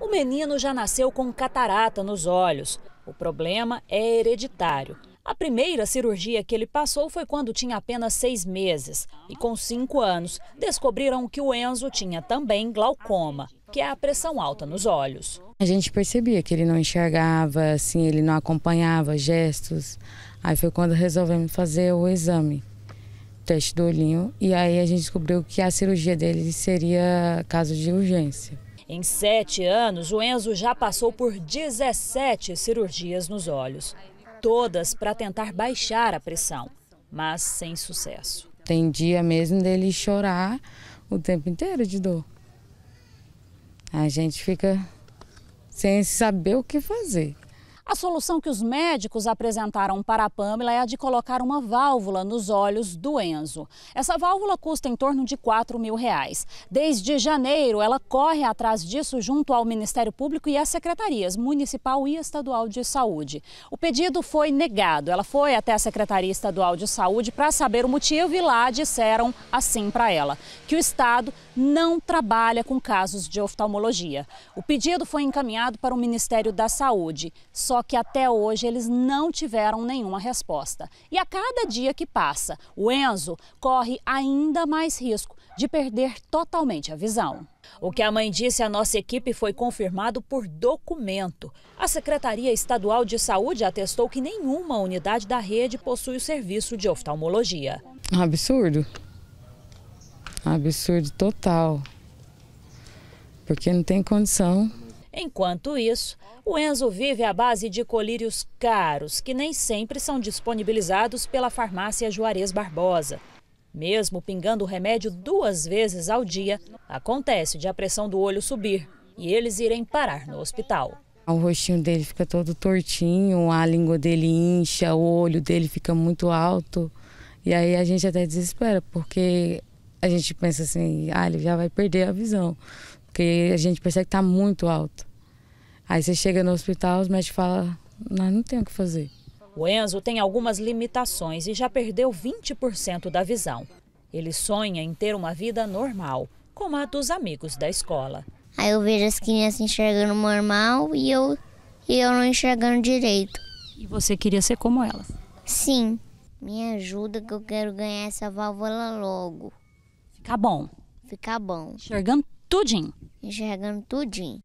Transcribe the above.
O menino já nasceu com catarata nos olhos. O problema é hereditário. A primeira cirurgia que ele passou foi quando tinha apenas seis meses. E com cinco anos, descobriram que o Enzo tinha também glaucoma, que é a pressão alta nos olhos. A gente percebia que ele não enxergava, assim, ele não acompanhava gestos. Aí foi quando resolvemos fazer o exame, o teste do olhinho, e aí a gente descobriu que a cirurgia dele seria caso de urgência. Em sete anos, o Enzo já passou por 17 cirurgias nos olhos, todas para tentar baixar a pressão, mas sem sucesso. Tem dia mesmo dele chorar o tempo inteiro de dor. A gente fica sem saber o que fazer. A solução que os médicos apresentaram para a Pamela é a de colocar uma válvula nos olhos do Enzo. Essa válvula custa em torno de 4 mil reais. Desde janeiro, ela corre atrás disso junto ao Ministério Público e às secretarias municipal e estadual de saúde. O pedido foi negado. Ela foi até a Secretaria Estadual de Saúde para saber o motivo e lá disseram assim para ela: que o Estado não trabalha com casos de oftalmologia. O pedido foi encaminhado para o Ministério da Saúde. Só só que até hoje eles não tiveram nenhuma resposta. E a cada dia que passa, o Enzo corre ainda mais risco de perder totalmente a visão. O que a mãe disse à nossa equipe foi confirmado por documento. A Secretaria Estadual de Saúde atestou que nenhuma unidade da rede possui o serviço de oftalmologia. Absurdo. Absurdo total. Porque não tem condição Enquanto isso, o Enzo vive à base de colírios caros, que nem sempre são disponibilizados pela farmácia Juarez Barbosa. Mesmo pingando o remédio duas vezes ao dia, acontece de a pressão do olho subir e eles irem parar no hospital. O rostinho dele fica todo tortinho, a língua dele incha, o olho dele fica muito alto. E aí a gente até desespera, porque a gente pensa assim, ah, ele já vai perder a visão. Porque a gente percebe que está muito alto. Aí você chega no hospital, os médicos falam, nós não tem o que fazer. O Enzo tem algumas limitações e já perdeu 20% da visão. Ele sonha em ter uma vida normal, como a dos amigos da escola. Aí eu vejo as crianças enxergando normal e eu, e eu não enxergando direito. E você queria ser como elas? Sim. Me ajuda que eu quero ganhar essa válvula logo. Ficar bom. Ficar bom. Enxergando tudinho. Enxergando tudinho.